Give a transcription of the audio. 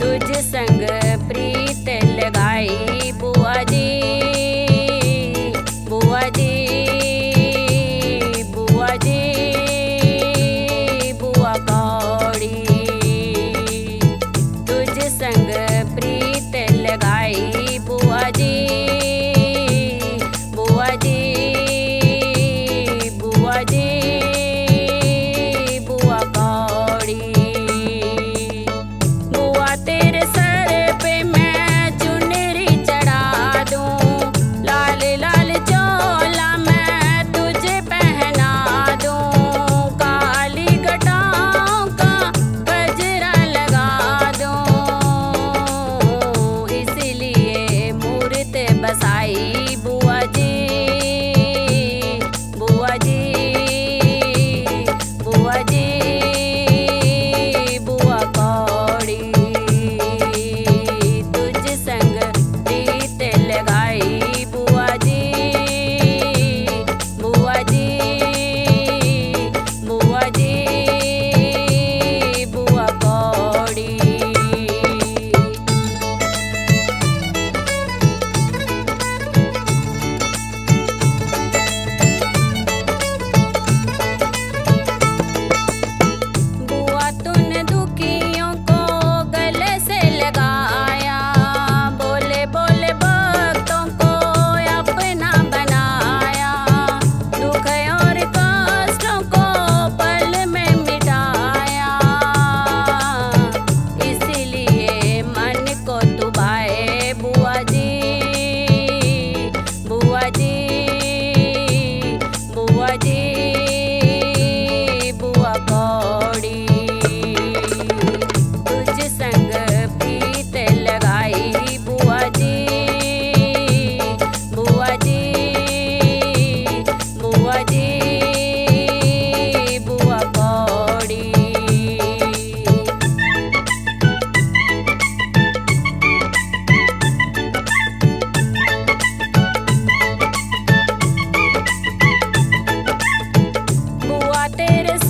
तुझ संग It is.